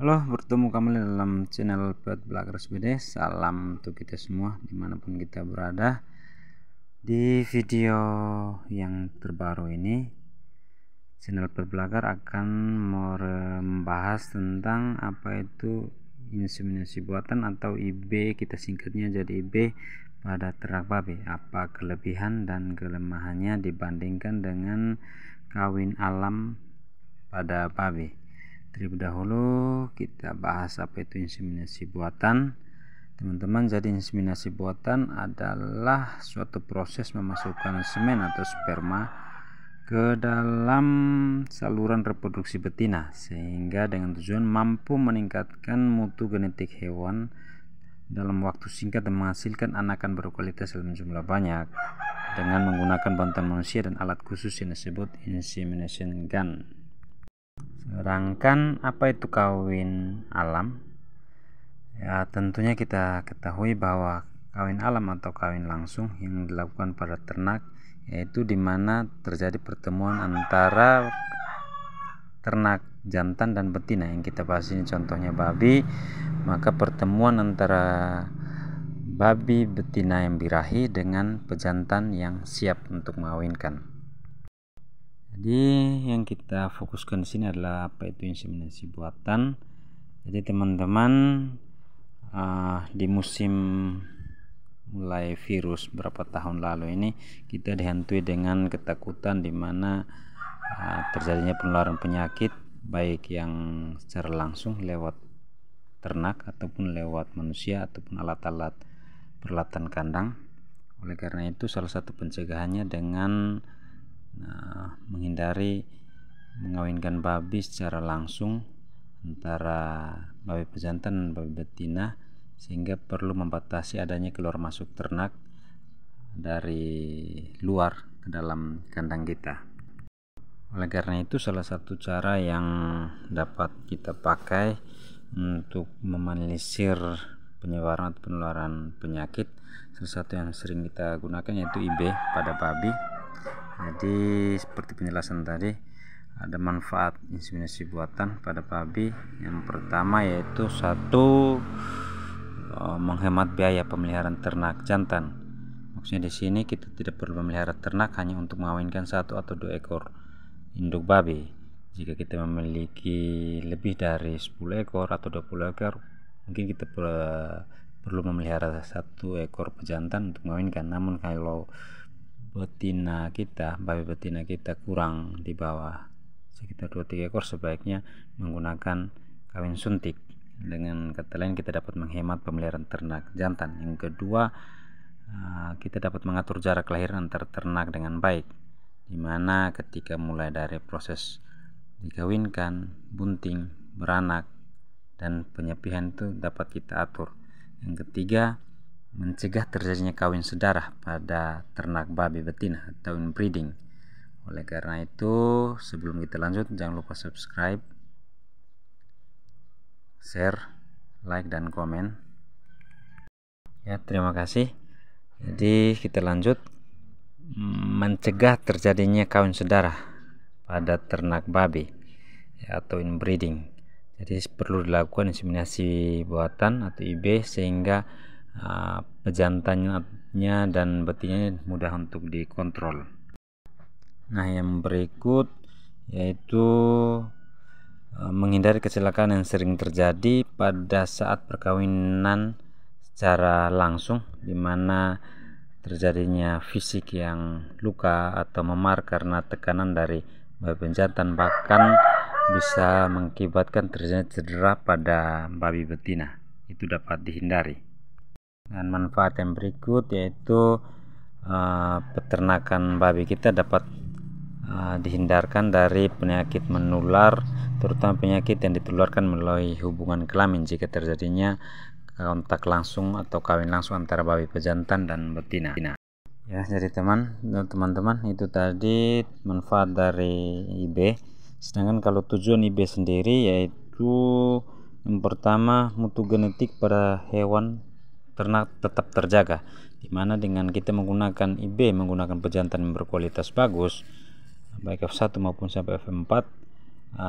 Halo, bertemu kembali dalam channel Pet Blagers BD. Salam untuk kita semua di mana pun kita berada. Di video yang terbaru ini, channel Pet Blagar akan membahas tentang apa itu inseminasi buatan atau IB kita singkatnya jadi IB pada ternak babi. Apa kelebihan dan kelemahannya dibandingkan dengan kawin alam pada babi terlebih dahulu kita bahas apa itu inseminasi buatan teman-teman jadi inseminasi buatan adalah suatu proses memasukkan semen atau sperma ke dalam saluran reproduksi betina sehingga dengan tujuan mampu meningkatkan mutu genetik hewan dalam waktu singkat dan menghasilkan anakan berkualitas dalam jumlah banyak dengan menggunakan bantuan manusia dan alat khusus yang disebut insemination gun. Sedangkan apa itu kawin alam? Ya, tentunya kita ketahui bahwa kawin alam atau kawin langsung yang dilakukan pada ternak yaitu di mana terjadi pertemuan antara ternak jantan dan betina yang kita bahas ini contohnya babi maka pertemuan antara babi betina yang birahi dengan pejantan yang siap untuk mengawinkan jadi yang kita fokuskan di sini adalah apa itu inseminasi buatan. Jadi teman-teman uh, di musim mulai virus berapa tahun lalu ini kita dihantui dengan ketakutan di mana uh, terjadinya penularan penyakit baik yang secara langsung lewat ternak ataupun lewat manusia ataupun alat-alat peralatan kandang. Oleh karena itu salah satu pencegahannya dengan nah, menghindari mengawinkan babi secara langsung antara babi pejantan dan babi betina sehingga perlu membatasi adanya keluar masuk ternak dari luar ke dalam kandang kita. Oleh karena itu salah satu cara yang dapat kita pakai untuk meminimalisir penyebaran atau penularan penyakit salah satu yang sering kita gunakan yaitu IB pada babi jadi seperti penjelasan tadi ada manfaat inseminasi buatan pada babi. Yang pertama yaitu satu eh, menghemat biaya pemeliharaan ternak jantan. Maksudnya di sini kita tidak perlu memelihara ternak hanya untuk mengawinkan satu atau dua ekor induk babi. Jika kita memiliki lebih dari 10 ekor atau 20 ekor mungkin kita perlu memelihara satu ekor pejantan untuk mengawinkan. Namun kalau betina kita babi betina kita kurang di bawah sekitar 2-3 ekor sebaiknya menggunakan kawin suntik. Dengan kata lain kita dapat menghemat pemeliharaan ternak jantan. Yang kedua ah, kita dapat mengatur jarak kelahiran antar ternak dengan baik di mana ketika mulai dari proses dikawinkan bunting beranak dan penyepihan itu dapat kita atur. Yang ketiga mencegah terjadinya kawin sedarah pada ternak babi betina atau inbreeding. Oleh karena itu, sebelum kita lanjut, jangan lupa subscribe, share, like, dan komen. Ya, terima kasih. Jadi, kita lanjut mencegah terjadinya kawin sedarah pada ternak babi ya, atau inbreeding. Jadi perlu dilakukan inseminasi buatan atau IB sehingga uh, pejantannya dan betinanya mudah untuk dikontrol. Nah yang berikut yaitu uh, menghindari kecelakaan yang sering terjadi pada saat perkawinan secara langsung di mana terjadinya fisik yang luka atau memar karena tekanan dari babi penjantan bahkan bisa mengakibatkan terjadinya cedera pada babi betina. Itu dapat dihindari dan manfaat yang berikut yaitu uh, peternakan babi kita dapat uh, dihindarkan dari penyakit menular terutama penyakit yang ditularkan melalui hubungan kelamin jika terjadinya kontak langsung atau kawin langsung antara babi pejantan dan betina. Ya, jadi teman teman-teman itu tadi manfaat dari IB. Sedangkan kalau tujuan IB sendiri yaitu yang pertama mutu genetik pada hewan ternak tetap terjaga di mana dengan kita menggunakan IB menggunakan pejantan yang berkualitas bagus baik F1 maupun sampai F4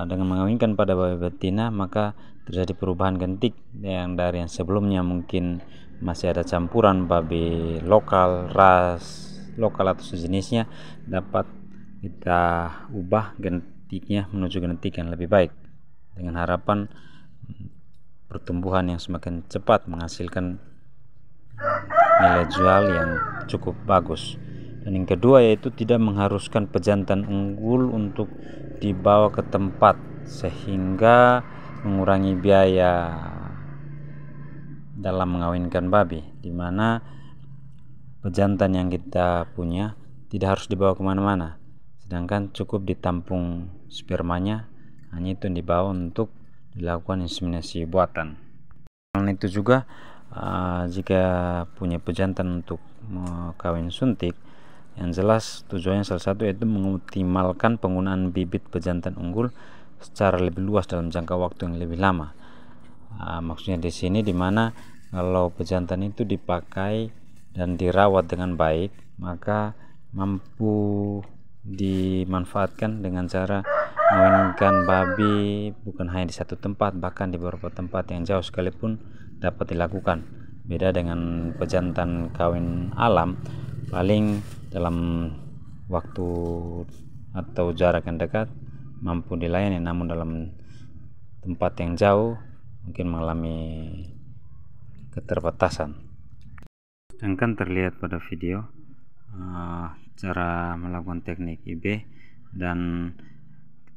dengan mengawinkan pada babi betina maka terjadi perubahan genetik yang dari yang sebelumnya mungkin masih ada campuran babi lokal ras lokal atau sejenisnya dapat kita ubah genetiknya menuju genetik yang lebih baik. Dengan harapan pertumbuhan yang semakin cepat menghasilkan nilai jual yang cukup bagus. Dan yang kedua yaitu tidak mengharuskan pejantan unggul untuk dibawa ke tempat sehingga mengurangi biaya dalam mengawinkan babi di mana pejantan yang kita punya tidak harus dibawa ke mana-mana. Sedangkan cukup ditampung spermanya hanya itu yang dibawa untuk dilakukan inseminasi buatan. Selain itu juga uh, jika punya pejantan untuk kawin suntik yang jelas tujuannya salah satu yaitu mengoptimalkan penggunaan bibit pejantan unggul secara lebih luas dalam jangka waktu yang lebih lama. Uh, maksudnya di sini di mana kalau pejantan itu dipakai dan dirawat dengan baik maka mampu dimanfaatkan dengan cara mengawinkan babi bukan hanya di satu tempat bahkan di beberapa tempat yang jauh sekalipun dapat dilakukan. Beda dengan pejantan kawin alam paling dalam waktu atau jarak yang dekat mampu dilayani namun dalam tempat yang jauh mungkin mengalami keterbatasan. Sedangkan terlihat pada video uh, cara melakukan teknik IB dan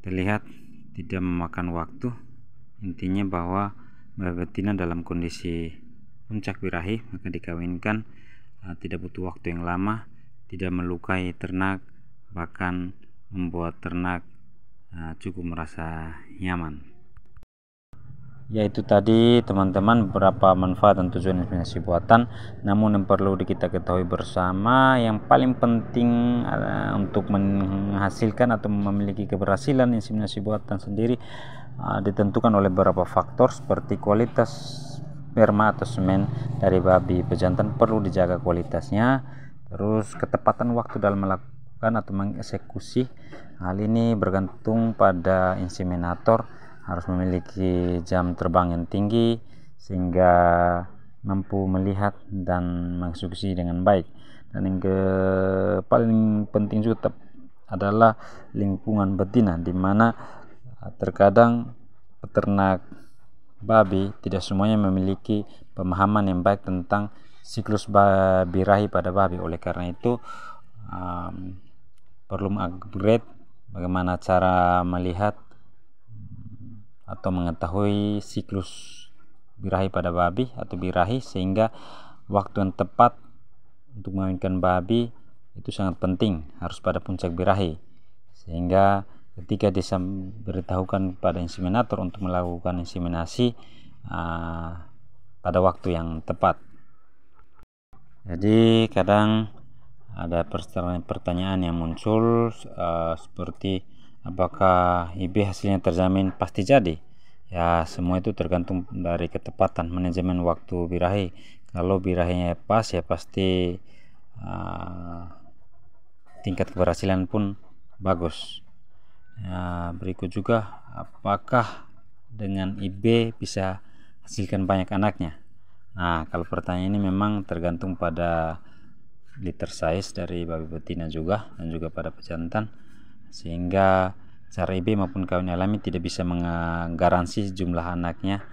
terlihat tidak memakan waktu. Intinya bahwa betina dalam kondisi puncak birahi maka dikawinkan uh, tidak butuh waktu yang lama tidak melukai ternak bahkan membuat ternak uh, cukup merasa nyaman. Yaitu tadi teman-teman beberapa manfaat dan tujuan inseminasi buatan namun yang perlu kita ketahui bersama yang paling penting uh, untuk menghasilkan atau memiliki keberhasilan inseminasi buatan sendiri ditentukan oleh beberapa faktor seperti kualitas sperma atau semen dari babi. Pejantan perlu dijaga kualitasnya terus ketepatan waktu dalam melakukan atau mengeksekusi. Hal ini bergantung pada inseminator harus memiliki jam terbang yang tinggi sehingga mampu melihat dan mengeksekusi dengan baik. Dan yang ke paling penting juga adalah lingkungan betina di mana ah, terkadang peternak babi tidak semuanya memiliki pemahaman yang baik tentang siklus birahi pada babi. Oleh karena itu um, perlu mengupgrade bagaimana cara melihat atau mengetahui siklus birahi pada babi atau birahi sehingga waktu yang tepat untuk mengawinkan babi itu sangat penting harus pada puncak birahi. Sehingga ketika diberitahukan pada inseminator untuk melakukan inseminasi uh, pada waktu yang tepat. Jadi kadang ada pertanyaan yang muncul uh, seperti apakah IB hasilnya terjamin? Pasti jadi. Ya semua itu tergantung dari ketepatan manajemen waktu birahi. Kalau birahinya pas ya pasti uh, tingkat keberhasilan pun bagus ya, berikut juga apakah dengan IB bisa hasilkan banyak anaknya? Nah kalau pertanyaan ini memang tergantung pada liter size dari babi betina juga dan juga pada pejantan. Sehingga cara IB maupun kawin alami tidak bisa menggaransi jumlah anaknya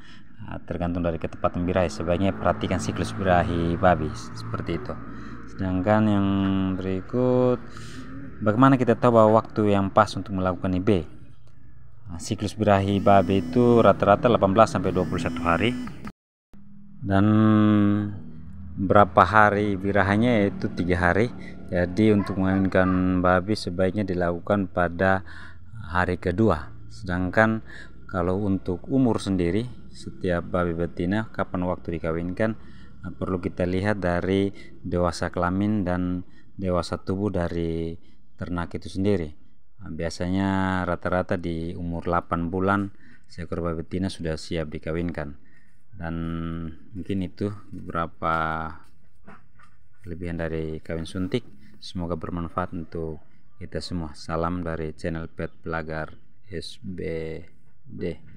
ah, tergantung dari ketepatan birahi. Sebaiknya perhatikan siklus birahi babi seperti itu. Sedangkan yang berikut bagaimana kita tahu bahwa waktu yang pas untuk melakukan IB nah, siklus birahi babi itu rata-rata 18 sampai 21 hari. Dan berapa hari birahanya yaitu tiga hari. Jadi untuk mengawinkan babi sebaiknya dilakukan pada hari kedua. Sedangkan kalau untuk umur sendiri setiap babi betina kapan waktu dikawinkan perlu kita lihat dari dewasa kelamin dan dewasa tubuh dari ternak itu sendiri. Nah, biasanya rata-rata di umur 8 bulan seekor babi betina sudah siap dikawinkan. Dan mungkin itu beberapa kelebihan dari kawin suntik. Semoga bermanfaat untuk kita semua. Salam dari channel Pet Pelagar SBD